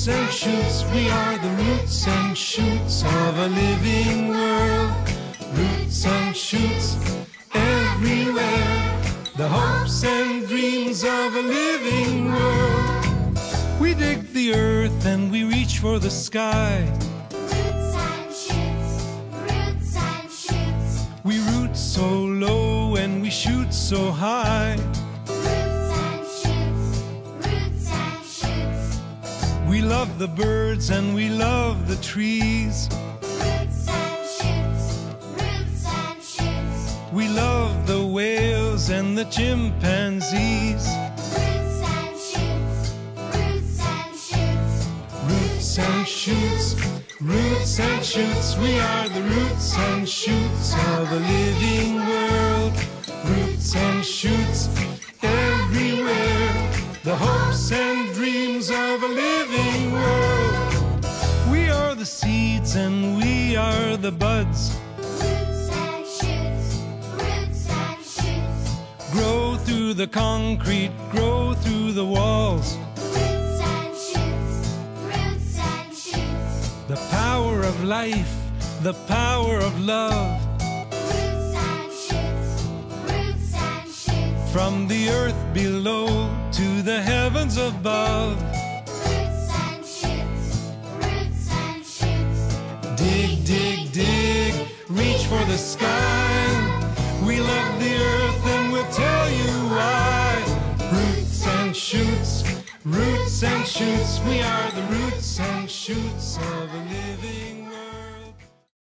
Roots and shoots, we are the roots and shoots of a living world. Roots and shoots everywhere. The hopes and dreams of a living world. We dig the earth and we reach for the sky. Roots and shoots, roots and shoots, We root so low and we shoot so high. We love the birds and we love the trees. roots and shoots, roots and shoots, We love the whales and the chimpanzees. roots and shoots, roots and shoots, Roots and shoots, roots and shoots, we are the roots and shoots of a living world. Roots and shoots the hopes and dreams of a living world. We are the seeds and we are the buds, roots and shoots, roots and shoots, grow through the concrete, grow through the walls. roots and shoots, roots and shoots, The power of life, the power of love. From the earth below to the heavens above. Roots and shoots, roots and shoots, Dig, dig, dig, reach for the sky. We love the earth and we'll tell you why. Roots and shoots, roots and shoots, we are the roots